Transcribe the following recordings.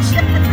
Ouch!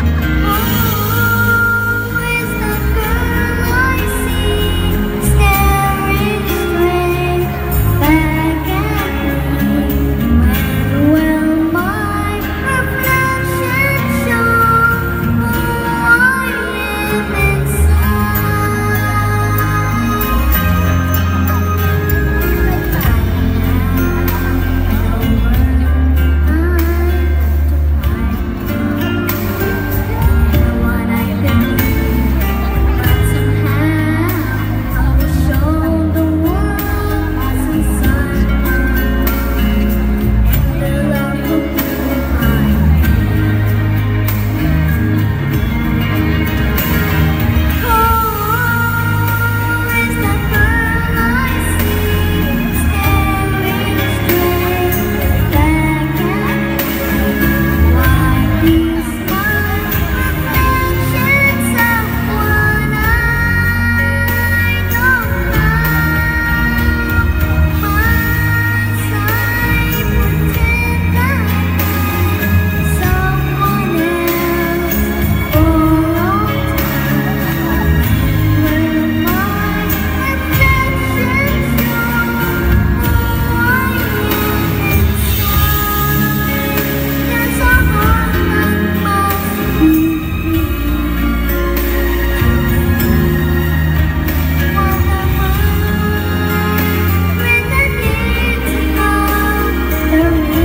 Hallelujah.